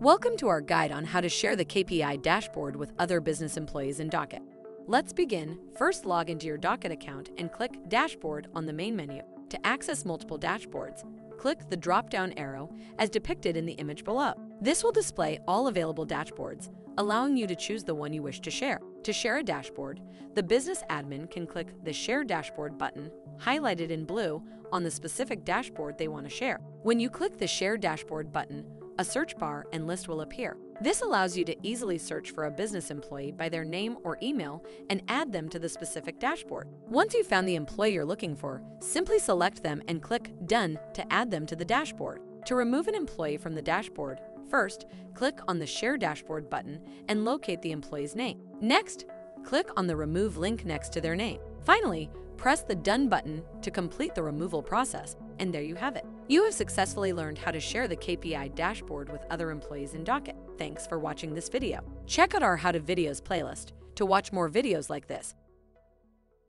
Welcome to our guide on how to share the KPI dashboard with other business employees in Docyt. Let's begin. First, log into your Docyt account and click Dashboard on the main menu. To access multiple dashboards, click the drop-down arrow as depicted in the image below. This will display all available dashboards, allowing you to choose the one you wish to share. To share a dashboard, the business admin can click the Share Dashboard button, highlighted in blue, on the specific dashboard they want to share. When you click the Share Dashboard button, a search bar and list will appear. This allows you to easily search for a business employee by their name or email and add them to the specific dashboard. Once you've found the employee you're looking for, simply select them and click Done to add them to the dashboard. To remove an employee from the dashboard, first, click on the Share Dashboard button and locate the employee's name. Next, click on the Remove link next to their name. Finally, press the Done button to complete the removal process. And there you have it. You have successfully learned how to share the KPI dashboard with other employees in Docyt. Thanks for watching this video. Check out our How to Videos playlist to watch more videos like this